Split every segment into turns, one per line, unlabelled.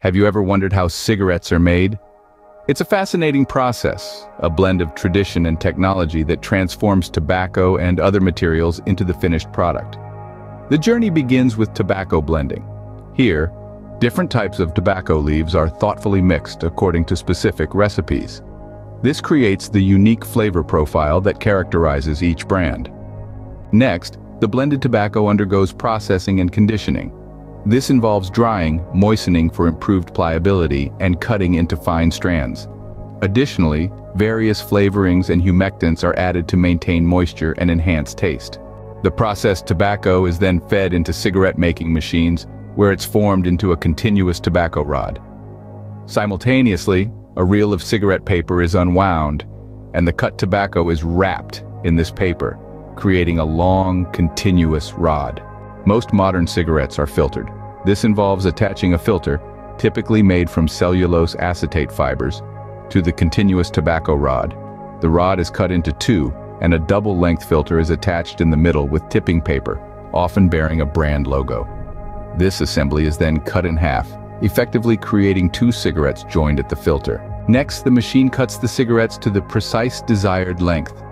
Have you ever wondered how cigarettes are made? It's a fascinating process, a blend of tradition and technology that transforms tobacco and other materials into the finished product. The journey begins with tobacco blending. Here, different types of tobacco leaves are thoughtfully mixed according to specific recipes. This creates the unique flavor profile that characterizes each brand. Next, the blended tobacco undergoes processing and conditioning. This involves drying, moistening for improved pliability, and cutting into fine strands. Additionally, various flavorings and humectants are added to maintain moisture and enhance taste. The processed tobacco is then fed into cigarette-making machines, where it's formed into a continuous tobacco rod. Simultaneously, a reel of cigarette paper is unwound, and the cut tobacco is wrapped in this paper, creating a long, continuous rod. Most modern cigarettes are filtered. This involves attaching a filter, typically made from cellulose acetate fibers, to the continuous tobacco rod. The rod is cut into two, and a double-length filter is attached in the middle with tipping paper, often bearing a brand logo. This assembly is then cut in half, effectively creating two cigarettes joined at the filter. Next, the machine cuts the cigarettes to the precise desired length.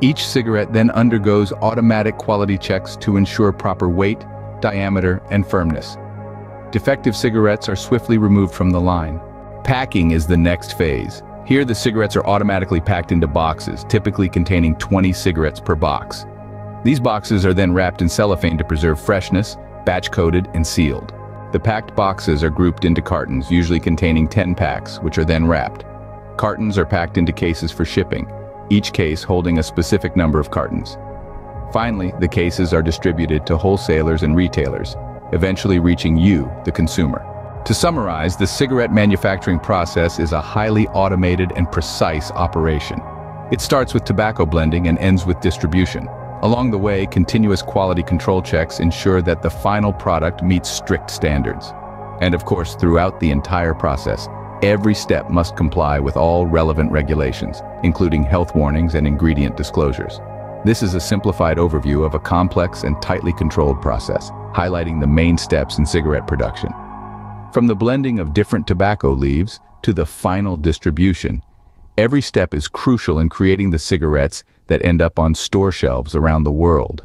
Each cigarette then undergoes automatic quality checks to ensure proper weight, diameter, and firmness. Defective cigarettes are swiftly removed from the line. Packing is the next phase. Here the cigarettes are automatically packed into boxes, typically containing 20 cigarettes per box. These boxes are then wrapped in cellophane to preserve freshness, batch-coated, and sealed. The packed boxes are grouped into cartons, usually containing 10 packs, which are then wrapped. Cartons are packed into cases for shipping, each case holding a specific number of cartons. Finally, the cases are distributed to wholesalers and retailers, eventually reaching you, the consumer. To summarize, the cigarette manufacturing process is a highly automated and precise operation. It starts with tobacco blending and ends with distribution. Along the way, continuous quality control checks ensure that the final product meets strict standards. And of course, throughout the entire process, Every step must comply with all relevant regulations, including health warnings and ingredient disclosures. This is a simplified overview of a complex and tightly controlled process, highlighting the main steps in cigarette production. From the blending of different tobacco leaves to the final distribution, every step is crucial in creating the cigarettes that end up on store shelves around the world.